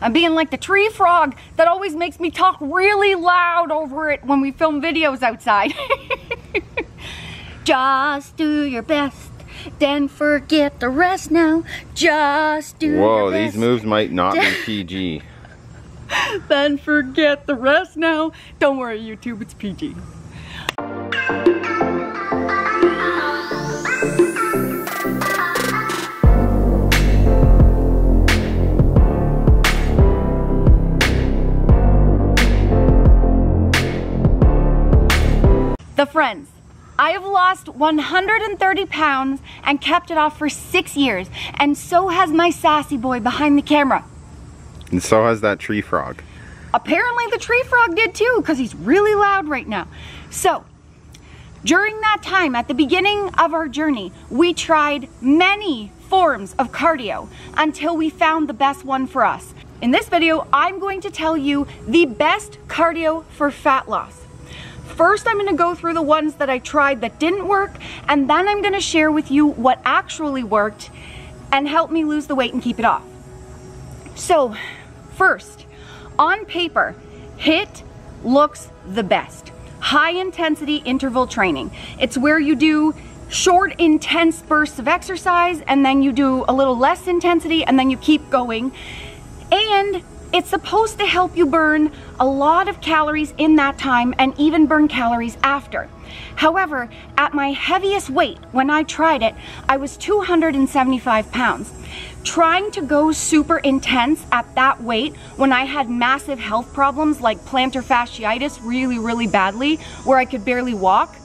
I'm being like the tree frog that always makes me talk really loud over it when we film videos outside. Just do your best, then forget the rest now. Just do your best. Whoa, these moves might not be PG. then forget the rest now. Don't worry, YouTube, it's PG. The Friends. I have lost 130 pounds and kept it off for six years, and so has my sassy boy behind the camera. And so has that tree frog. Apparently the tree frog did too, because he's really loud right now. So, during that time, at the beginning of our journey, we tried many forms of cardio until we found the best one for us. In this video, I'm going to tell you the best cardio for fat loss. First, I'm gonna go through the ones that I tried that didn't work, and then I'm gonna share with you what actually worked and help me lose the weight and keep it off. So, first, on paper, HIIT looks the best. High intensity interval training. It's where you do short, intense bursts of exercise, and then you do a little less intensity, and then you keep going. And it's supposed to help you burn a lot of calories in that time and even burn calories after. However, at my heaviest weight, when I tried it, I was 275 pounds. Trying to go super intense at that weight when I had massive health problems like plantar fasciitis really, really badly, where I could barely walk,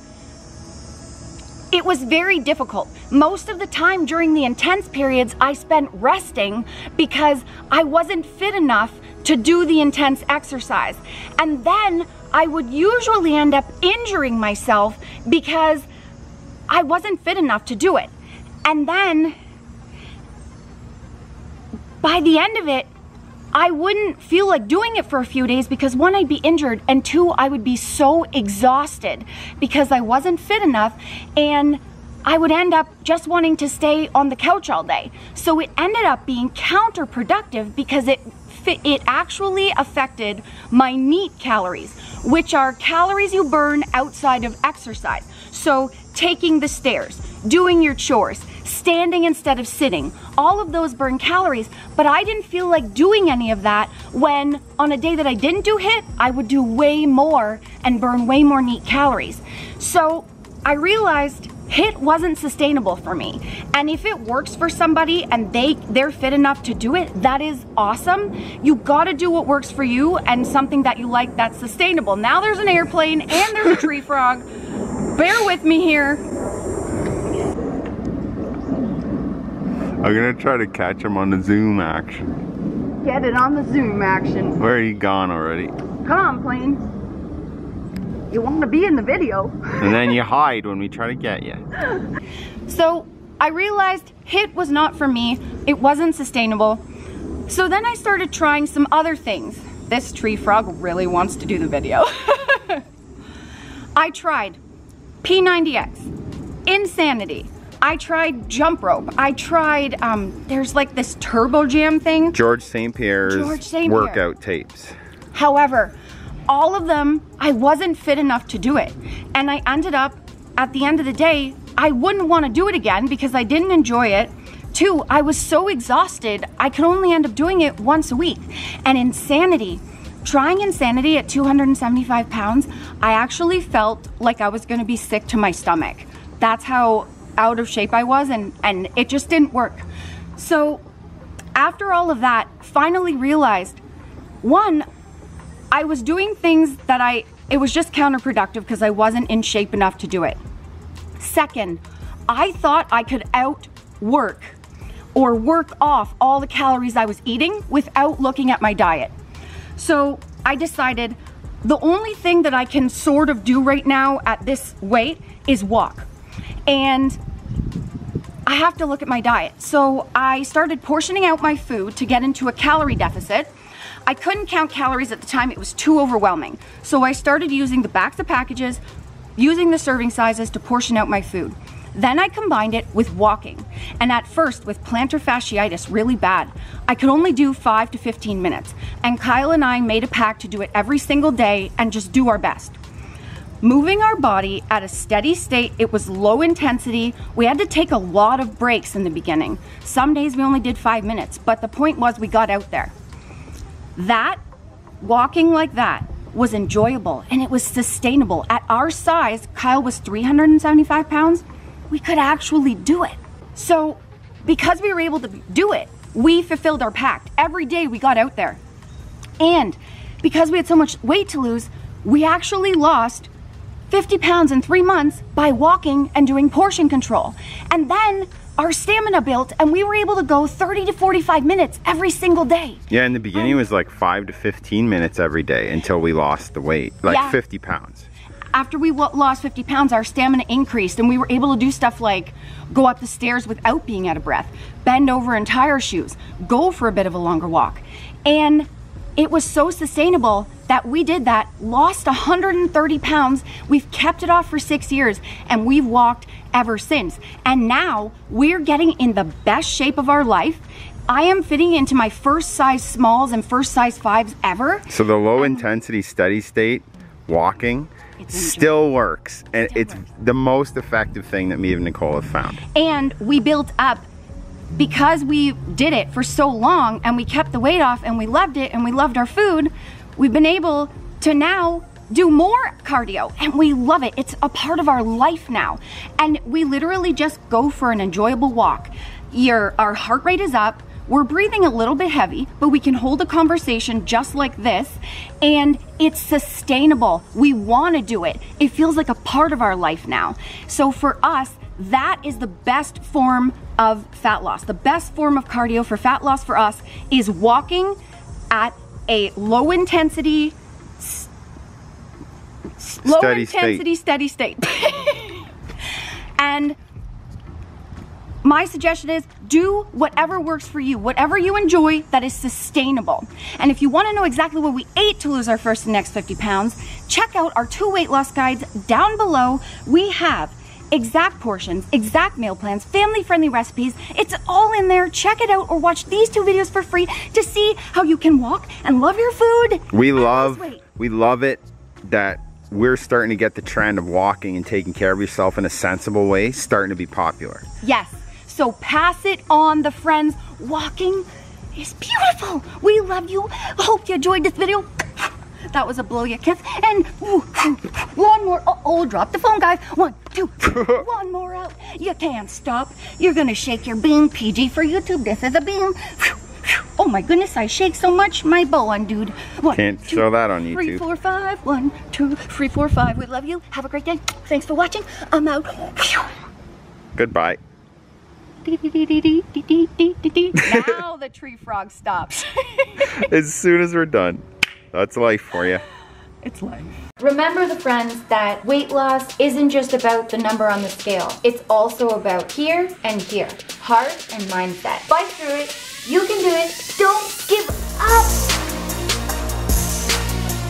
it was very difficult. Most of the time during the intense periods, I spent resting because I wasn't fit enough to do the intense exercise. And then I would usually end up injuring myself because I wasn't fit enough to do it. And then by the end of it, I wouldn't feel like doing it for a few days because one, I'd be injured, and two, I would be so exhausted because I wasn't fit enough and I would end up just wanting to stay on the couch all day. So it ended up being counterproductive because it it actually affected my NEAT calories, which are calories you burn outside of exercise. So taking the stairs, doing your chores, standing instead of sitting, all of those burn calories, but I didn't feel like doing any of that when on a day that I didn't do HIIT, I would do way more and burn way more NEAT calories. So I realized HIIT wasn't sustainable for me. And if it works for somebody and they they're fit enough to do it, that is awesome. You got to do what works for you and something that you like that's sustainable. Now there's an airplane and there's a tree frog. Bear with me here. I'm gonna try to catch him on the zoom action. Get it on the zoom action. Where are you gone already? Come on, plane. You want to be in the video. And then you hide when we try to get you. So I realized HIIT was not for me. It wasn't sustainable. So then I started trying some other things. This tree frog really wants to do the video. I tried P90X, Insanity. I tried jump rope. I tried, um, there's like this turbo jam thing. George St. Pierre's George St. Pierre. workout tapes. However, all of them, I wasn't fit enough to do it. And I ended up, at the end of the day, I wouldn't want to do it again because I didn't enjoy it. Two, I was so exhausted, I could only end up doing it once a week. And insanity, trying insanity at 275 pounds, I actually felt like I was gonna be sick to my stomach. That's how out of shape I was, and, and it just didn't work. So, after all of that, finally realized one, I was doing things that I, it was just counterproductive because I wasn't in shape enough to do it. Second, I thought I could outwork or work off all the calories I was eating without looking at my diet. So I decided the only thing that I can sort of do right now at this weight is walk. And I have to look at my diet. So I started portioning out my food to get into a calorie deficit. I couldn't count calories at the time, it was too overwhelming. So I started using the backs of packages, using the serving sizes to portion out my food. Then I combined it with walking, and at first with plantar fasciitis really bad. I could only do 5 to 15 minutes, and Kyle and I made a pact to do it every single day and just do our best. Moving our body at a steady state, it was low intensity. We had to take a lot of breaks in the beginning. Some days we only did five minutes, but the point was we got out there. That, walking like that, was enjoyable and it was sustainable. At our size, Kyle was 375 pounds, we could actually do it. So, because we were able to do it, we fulfilled our pact. Every day we got out there. And because we had so much weight to lose, we actually lost 50 pounds in three months by walking and doing portion control. And then our stamina built and we were able to go 30 to 45 minutes every single day. Yeah, in the beginning it was like 5 to 15 minutes every day until we lost the weight, like Yeah. 50 pounds. After we lost 50 pounds, our stamina increased and we were able to do stuff like go up the stairs without being out of breath, bend over in tire shoes, go for a bit of a longer walk. And it was so sustainable that we did that, lost 130 pounds. We've kept it off for six years and we've walked ever since. And now we're getting in the best shape of our life. I am fitting into my first size smalls and first size fives ever. So the low intensity steady state walking still works and Still it's works. the most effective thing that me and Nicole have found. and we built up because we did it for so long and we kept the weight off and we loved it and we loved our food we've been able to now do more cardio and we love it it's a part of our life now and we literally just go for an enjoyable walk your our heart rate is up we're breathing a little bit heavy, but we can hold a conversation just like this, and it's sustainable. We want to do it. It feels like a part of our life now. So for us, that is the best form of fat loss. The best form of cardio for fat loss for us is walking at a low intensity, s- low Steady state. steady state. and my suggestion is do whatever works for you, whatever you enjoy that is sustainable. And if you want to know exactly what we ate to lose our first and next 50 pounds, check out our two weight loss guides down below. We have exact portions, exact meal plans, family friendly recipes. It's all in there. Check it out or watch these two videos for free to see how you can walk and love your food. We love we love it that we're starting to get the trend of walking and taking care of yourself in a sensible way starting to be popular. Yes. So pass it on the friends. Walking is beautiful. We love you. Hope you enjoyed this video. That was a blow you kiss. And ooh, one more. Uh oh, drop the phone, guys. One, two, one more out. You can't stop. You're gonna shake your bean. PG for YouTube. This is a beam. Oh my goodness, I shake so much, my bow undid. One, Can't two, show that on Three, YouTube. four, five. One, two, three, four, five. We love you. Have a great day. Thanks for watching. I'm out. Goodbye. now the tree frog stops. As soon as we're done. That's life for you. It's life. Remember the friends that weight loss isn't just about the number on the scale. It's also about here and here. Heart and mindset. Fight through it. You can do it. Don't give up.